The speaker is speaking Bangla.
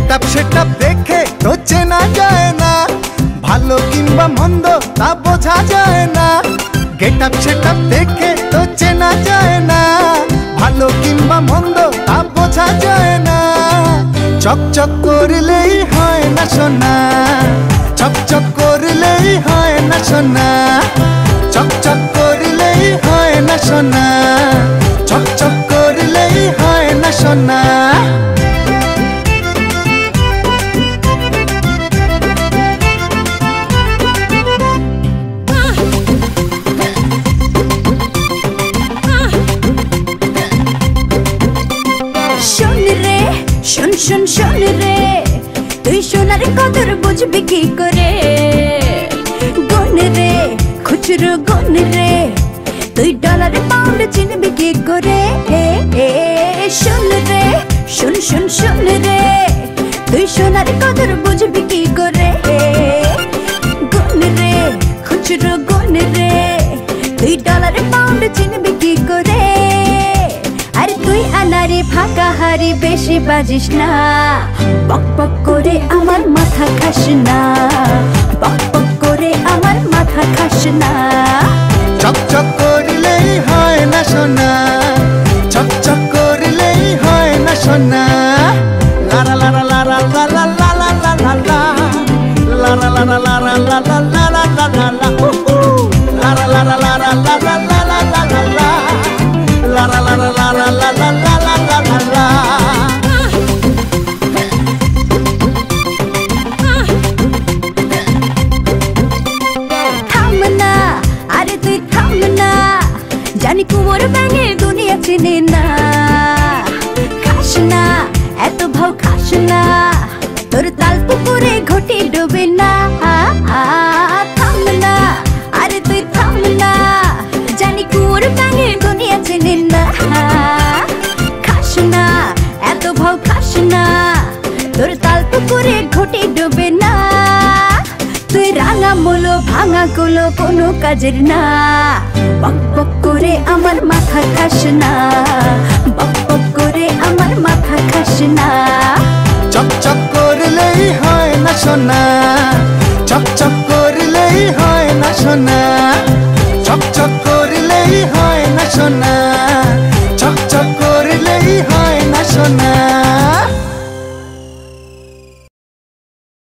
সেটা দেখে তো চেনা যায় না। ভালো কিংবা মন্দ তা বোঝা যায় না। গেট আপ সেটা দেখে তো চেনা যায় না। ভালো কিংবা মন্দ তা বোঝা যায় না। চকচক করলেই হয় না সোনা। চকচক করলেই হয় না সোনা। চকচক করলেই হয় না সোনা। চকচক করলেই হয় না সোনা। শোন শোন রে। তুই সোনার কদর বুঝবি কি করে? গুন রে, খুচরো গুন রে। তুই ডলার পাউন্ড চিনবি কি করে? শোন রে, শোন শোন শোন রে। তুই সোনার কদর বুঝবি কি করে? গুন রে, খুচরো গুন রে। তুই ডলার পাউন্ড চিনবি কি করে? আনারে ফাঁকা হারি বেশি বাজিস না বক বক করে আমার মাথা খাস না বক বক করে আমার মাথা খাস না চকচক করলেই হয় না সোনা চকচক করলেই হয় না সোনা লারা লারা লারা লারা লারা লারা লারা লারা লারা লারা লারা। লারা লারা লারা লারা লারা লারা লারা লারা লারা লারা লারা কুমোর ব্যাঙে দুনিয়া না। খাস না, এত ভাও খাস না। তোর তাল পুকুরে ঘটি ডুবে আরে তুই জানি দুনিয়া এত না। তোর তাল পুকুরে ঘটি ডুবে তুই মুলো ভাঙা গুলো কোনো কাজের না। বক বক করে আমার মাথা খাস না। বক বক করে আমার মাথা খাস না। চকচক করলেই হয় না সোনা। চকচক করলেই হয় না সোনা। চকচক করলেই হয় না সোনা।